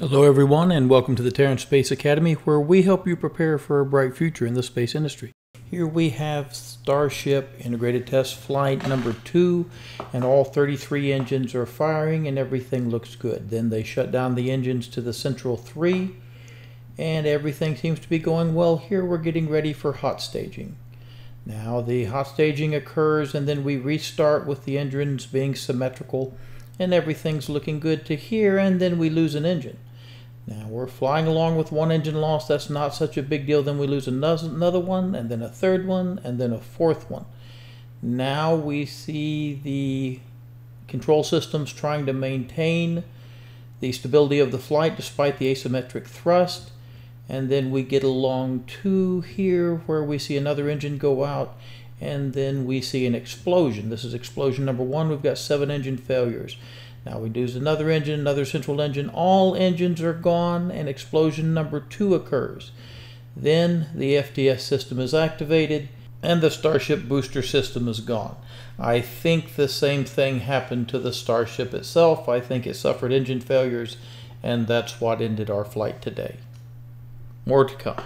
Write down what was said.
Hello, everyone, and welcome to the Terran Space Academy, where we help you prepare for a bright future in the space industry. Here we have Starship Integrated Test Flight number two, and all 33 engines are firing and everything looks good. Then they shut down the engines to the Central 3, and everything seems to be going well. Here we're getting ready for hot staging. Now the hot staging occurs, and then we restart with the engines being symmetrical, and everything's looking good to here, and then we lose an engine. Now we're flying along with one engine loss. That's not such a big deal. Then we lose another one, and then a third one, and then a fourth one. Now we see the control systems trying to maintain the stability of the flight despite the asymmetric thrust. And then we get along to here where we see another engine go out and then we see an explosion. This is explosion number one. We've got seven engine failures. Now we lose another engine, another central engine. All engines are gone and explosion number two occurs. Then the FTS system is activated and the Starship booster system is gone. I think the same thing happened to the Starship itself. I think it suffered engine failures and that's what ended our flight today. More to come.